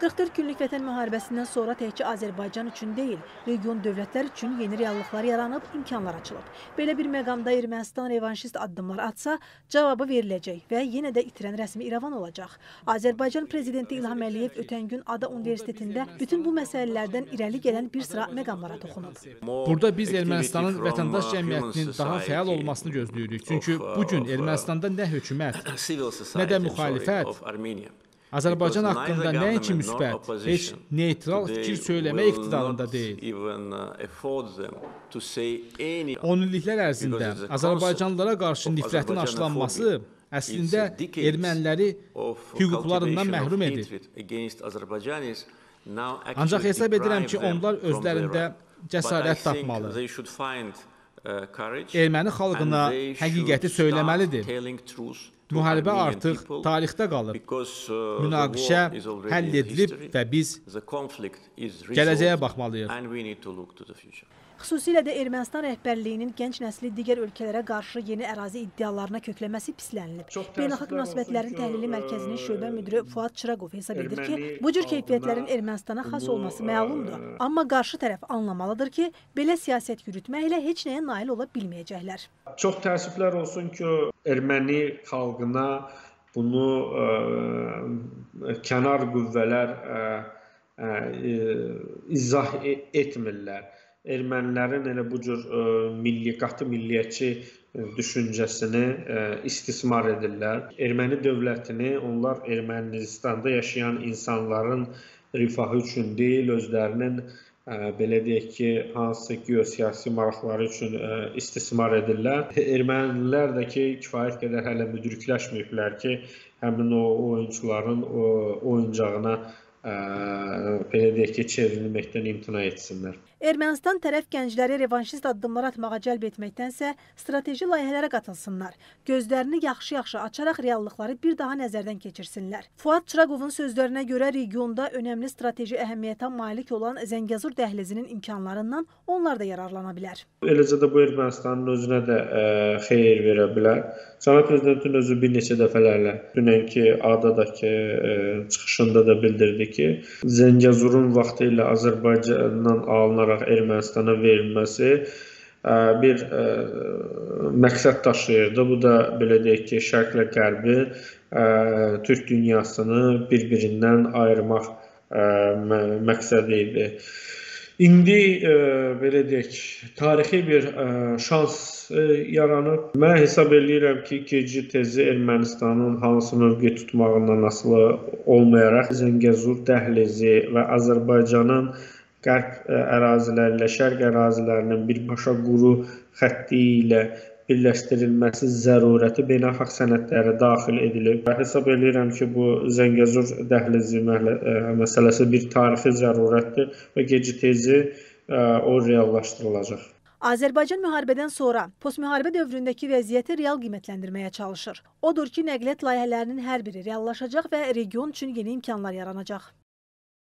44 günlük vətən müharibəsindən sonra təkcə Azərbaycan üçün deyil, region dövlətlər üçün yeni reallıqlar yaranıb, imkanlar açılıb. Belə bir məqamda Ermənistan revanşist addımlar atsa, cavabı veriləcək və yenə də itirən rəsmi İrəvan olacaq. Azərbaycan prezidenti İlham Əliyev ötən gün Ada Universitetində bütün bu məsələlərdən irəli gələn bir sıra məqamlara toxunub. Burada biz Ermənistanın vətəndaş cəmiyyətinin daha fəal olmasını gözləyirik. Çünki bu gün Ermənistanda nə hökumət, nə də müxalifət Azərbaycan haqqında nəinki müsbət, heç neytral fikir söyləmə iqtidarında deyil. 10 illiklər ərzində Azərbaycanlılara qarşı nifrətin aşılanması əslində erməniləri hüquqlarından məhrum edir. Ancaq hesab edirəm ki, onlar özlərində cəsarət tapmalı. Erməni xalqına həqiqəti söyləməlidir. Müharibə artıq tarixdə qalıb. Münaqişə həll edilib və biz gələcəyə baxmalıyıq. Xüsusilə də Ermənistan rəhbərliyinin gənc nəsli digər ölkələrə qarşı yeni ərazi iddialarına kökləməsi pislənilib. Beynəlxalq münasibətlərin təhlili mərkəzinin şöbə müdiri Fuad Çıraqov hesab edir ki, bu cür keyfiyyətlərin Ermənistana xas olması məlumdur. Amma qarşı tərəf anlamalıdır ki, belə siyasət yürütməklə heç nəyə nail ola bilməyəcəklər. Çox təəssüflər olsun ki, erməni xalqına bunu ə, kənar qüvvələr ə, ə, izah etmirlər ermənilərin elə bu cür ə, milli qatı milliyyətçi düşüncəsini ə, istismar edirlər. Erməni dövlətini onlar Ermənistanda yaşayan insanların rifahı üçün deyil, özlərinin ə, belə deyək ki, hansı geosiyasi maraqları üçün ə, istismar edirlər. Ermənilər də ki, kifayət qədər hələ müdrikləşməyiblər ki, həmin o oyunçuların o oyuncağına ə, belə deyək ki, çevrilməkdən imtina etsinlər. Ermənistan tərəf gəncləri revanşist addımlar atmağa cəlb etməkdənsə, strateji layihələrə qatılsınlar. Gözlərini yaxşı-yaxşı açaraq reallıqları bir daha nəzərdən keçirsinlər. Fuad Çıraqovun sözlərinə görə regionda önəmli strateji əhəmiyyətə malik olan Zəngəzur dəhlizinin imkanlarından onlar da yararlana bilər. Eləcə də bu Ermənistanın özünə də ə, xeyir verə bilər. Cənab prezidentin özü bir neçə dəfələrlə dünənki Adadakı ə, çıxışında da bildirdi ki, Zəngəzurun vaxtı ilə Azərbaycandan alınaraq olaraq Ermənistana verilməsi bir məqsəd daşıyırdı. Bu da belə deyək ki, şərqlə qərbi türk dünyasını bir-birindən ayırmaq məqsədi idi. İndi e, belə deyək, tarixi bir e, şans e, yaranıb. Mən hesab eləyirəm ki, gecə tezi Ermənistanın hansı mövqe tutmağından asılı olmayaraq Zəngəzur dəhlizi və Azərbaycanın qərb e, əraziləri ilə şərq ərazilərinin birbaşa quru xətti ilə birləşdirilməsi zərurəti beynəlxalq sənədlərə daxil edilib. Hesab edirəm ki, bu Zəngəzur dəhlizi e, məsələsi bir tarixi zərurətdir və gecə tezi e, o reallaşdırılacaq. Azərbaycan müharibədən sonra postmüharibə dövründəki vəziyyəti real qiymətləndirməyə çalışır. Odur ki, nəqliyyat layihələrinin hər biri reallaşacaq və region üçün yeni imkanlar yaranacaq.